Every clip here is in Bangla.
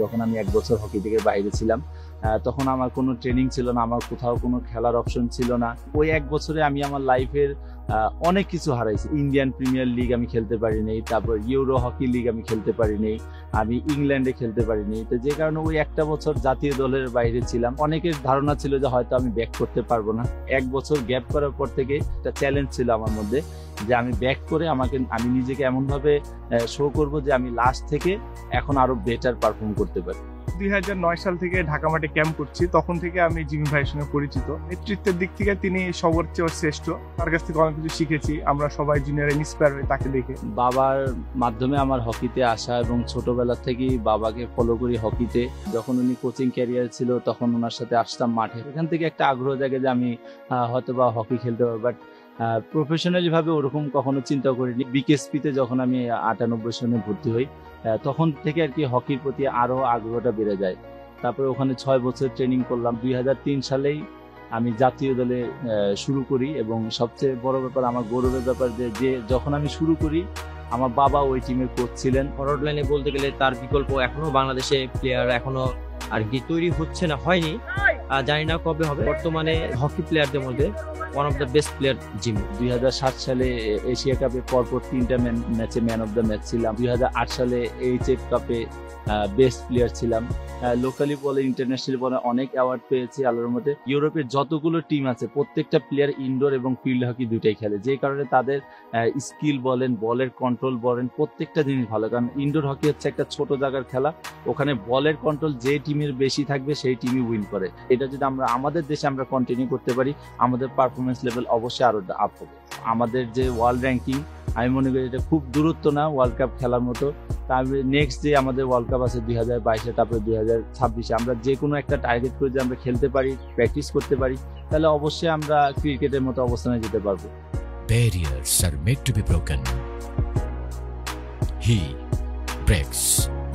যখন আমি এক বছর হকি থেকে বাইরে ছিলাম তখন আমার কোনো ট্রেনিং ছিল না, আমার কোথাও কোনো খেলার অপশন ছিল না। ওই এক বছরে আমি আমার লাইফের অনেক কিছু হারাইছি। ইন্ডিয়ান প্রিমিয়ার লিগ আমি খেলতে পারিনি তারপর ইউরো হকি লিগ আমি খেলতে পারিনি আমি ইংল্যান্ডে খেলতে পারিনি তো যে কারণে ওই একটা বছর জাতীয় দলের বাইরে ছিলাম। অনেকের ধারণা ছিল যে হয়তো আমি ব্যাক করতে পারব না। এক বছর গ্যাপ করার পর থেকে একটা চ্যালেঞ্জ ছিল আমার মধ্যে। যে আমি ব্যাক করে আমাকে আমি নিজেকে এমনভাবে শো করব যে আমি লাস্ট থেকে এখন আরও বেটার পারফর্ম করতে পারি। দুই নয় সাল থেকে ঢাকা মাঠে ক্যাম্প করছি। তখন থেকে আমি জিমি ভাইয়ের সঙ্গে পরিচিত। নেতৃত্বের দিক থেকে তিনি সবার চেয়ে শ্রেষ্ঠ। তার কাছ থেকে অনেক কিছু শিখেছি। আমরা সবাই জুনিয়র ইন্সপায়ার হই তাকে দেখে। বাবার মাধ্যমে আমার হকিতে আসা এবং ছোটবেলা থেকেই বাবাকে ফলো করি হকিতে যখন উনি কোচিং ক্যারিয়ার ছিল তখন ওনার সাথে আসতাম মাঠে। এখান থেকে একটা আগ্রহ জাগে যে আমি হয়তো বা হকি খেলতে পারব। বাট প্রফেশনালি ভাবে ওরকম কখনো চিন্তা করিনি। বিকেএসপিতে যখন আমি আটানব্বই সনে ভর্তি হই তখন থেকে আর কি হকির প্রতি আরও আগ্রহটা বেড়ে যায়। তারপরে ওখানে ছয় বছর ট্রেনিং করলাম। দুই হাজার তিন সালেই আমি জাতীয় দলে শুরু করি এবং সবচেয়ে বড় ব্যাপার আমার গৌরবের ব্যাপার যে যে যখন আমি শুরু করি আমার বাবা ওই টিমের কোচ ছিলেন। ফরওয়ার্ড লাইনে বলতে গেলে তার বিকল্প এখনও বাংলাদেশে প্লেয়ার এখনও আর কি তৈরি হচ্ছে না হয়নি। আর জানি না কবে হবে। বর্তমানে হকি প্লেয়ারদের মধ্যে one of the best player Jimmy. দুই সালে এশিয়া কাপে পরপর তিনটা ম্যাচে ম্যান অফ দ্য ম্যাচ ছিলাম। দুই হাজার আট সালে এইচ এফ কাপে বেস্ট প্লেয়ার ছিলাম। লোকালি বলে ইন্টারন্যাশনাল বলে অনেক অ্যাওয়ার্ড পেয়েছি আলোর মধ্যে ইউরোপের যতগুলো টিম আছে, প্রত্যেকটা প্লেয়ার ইনডোর এবং ফিল্ড হকি দুইটাই খেলে। যে কারণে তাদের স্কিল বলেন বলের কন্ট্রোল বলেন, প্রত্যেকটা জিনিস ভালো। কারণ ইনডোর হকি হচ্ছে একটা ছোট জায়গার খেলা। ওখানে বলের কন্ট্রোল যে টিমের বেশি থাকবে, সেই টিমই উইন করে। এটা যদি আমরা আমাদের দেশে আমরা কন্টিনিউ করতে পারি, আমাদের পারফরমেন্স লেভেল অবশ্যই আরও আপ হবে আমাদের যে ওয়ার্ল্ড র্যাঙ্কিং আমি মনে করি এটা খুব দূরত্ব না ওয়ার্ল্ড কাপ খেলার মতো তারপরে নেক্সট যে আমাদের ওয়ার্ল্ড কাপ আছে দুই হাজার বাইশে, তারপরে দুই হাজার ছাব্বিশে, আমরা যে কোনো একটা টার্গেট করে যে আমরা খেলতে পারি প্র্যাকটিস করতে পারি, তাহলে অবশ্যই আমরা ক্রিকেটের মতো অবস্থানে যেতে পারব Barriers are made to be broken. He breaks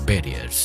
barriers.